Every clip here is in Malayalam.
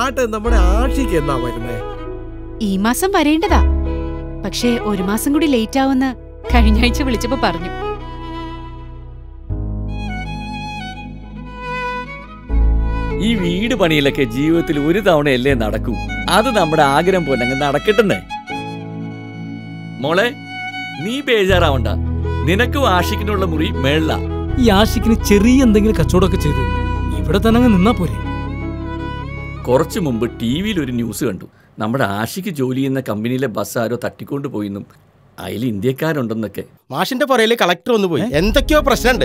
ആട്ടെ നമ്മുടെ ആഷിക്ക് എന്നാ വരുന്നേ? ഈ മാസം വരേണ്ടതാ. പക്ഷേ ഒരു മാസം കൂടി ലേറ്റ് ആവുമെന്ന് കഴിഞ്ഞ ആഴ്ച വിളിച്ചപ്പോ പറഞ്ഞു. ഈ വീട് പണിയിലൊക്കെ ജീവിതത്തിൽ ഒരു തവണയല്ലേ നടക്കൂ. അത് നമ്മുടെ ആഗ്രഹം പോലെ അങ്ങ് നടക്കട്ടെന്നേ. മോളെ നീ ബേജാറാവണ്ട. നിനക്കും ആഷിക്കിനുള്ള മുറി മേള ഈ ആഷിക്കിന് ചെറിയ എന്തെങ്കിലും കച്ചവടമൊക്കെ ചെയ്ത് ഇവിടെ തന്നെ അങ്ങ് നിന്നാ പോരെ. കുറച്ചു മുമ്പ് ടി വിയിൽ ഒരു ന്യൂസ് കണ്ടു. നമ്മുടെ ആഷിക്ക് ജോലി ചെയ്യുന്ന കമ്പനിയിലെ ബസ് ആരോ തട്ടിക്കൊണ്ടു പോയിന്നും. അതിൽ ഇന്ത്യക്കാരുണ്ടെന്നൊക്കെ. മാഷിന്റെ പുറയിൽ കളക്ടർ ഒന്ന് പോയി. എന്തൊക്കെയോ പ്രശ്നമുണ്ട്.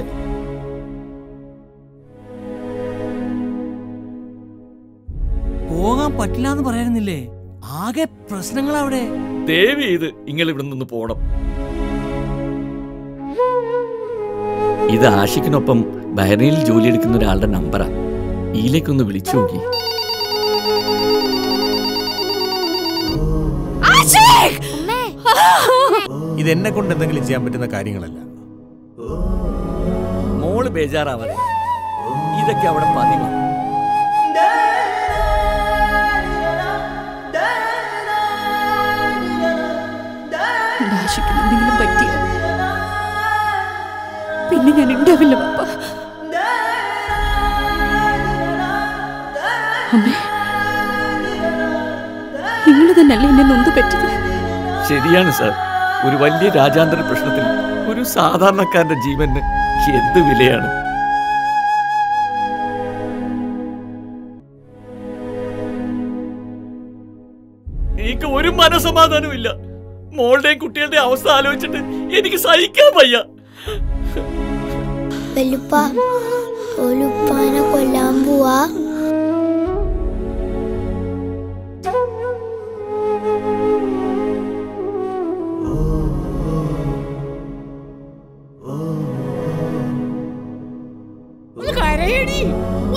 പോകാൻ പറ്റില്ല എന്ന് പറയാനില്ലേ ആകെ പ്രശ്നങ്ങൾ അവിടെ ദേവി ഇത് നിങ്ങൾ ഇവിടെ നിന്ന് പോണം. ഇത് ആഷിക്കിനൊപ്പം ബഹ്റൈനിൽ ജോലിയെടുക്കുന്ന ഒരാളുടെ നമ്പറാ ഇതിലേക്കൊന്ന് വിളിച്ചു നോക്കി. ഇത് എന്നെ കൊണ്ട് എന്തെങ്കിലും ചെയ്യാൻ പറ്റുന്ന കാര്യങ്ങളല്ല. മോൾ ബേജാറാവാതെ ഇതൊക്കെ അവിടെ പതിവ്. എന്തെങ്കിലും പറ്റിയ? പിന്നെ ഞാൻ ഉണ്ടാവില്ല പപ്പ നിങ്ങൾ തന്നെയല്ലേ എന്നെ നൊന്ത് പറ്റിയത്? ശരിയാണ് സാർ. ഒരു വലിയ രാജ്യാന്തര പ്രശ്നത്തിൽ ഒരു സാധാരണക്കാരന്റെ ജീവന് എന്ത് വിലയാണ്? എനിക്ക് ഒരു മനസമാധാനവും ഇല്ല മോളുടെയും കുട്ടികളുടെയും അവസ്ഥ ആലോചിച്ചിട്ട് എനിക്ക് സഹിക്കാൻ വയ്യ. കൊല്ലാൻ പോവാ.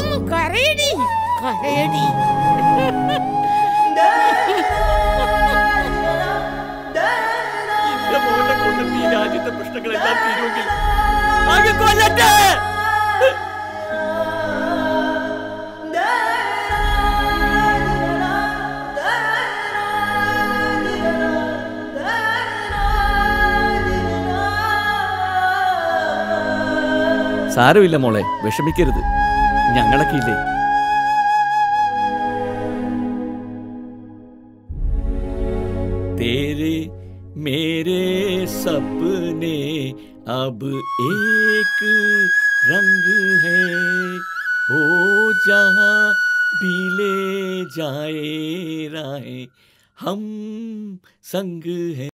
ഒന്ന് കരയടി കരയടി. എന്റെ മോനെ കൊണ്ടിട്ട് ഈ രാജ്യത്തെ പ്രശ്നങ്ങളെല്ലാം തീരുമെങ്കിൽ അങ്ങ് കൊല്ലട്ടെ. സാരമില്ല മോളെ വിഷമിക്കരുത്. ഞങ്ങളൊക്കെ ഇല്ലേ तेरे मेरे सपने अब एक रंग है ओ जहाँ भी ले जाए राहें हम संग है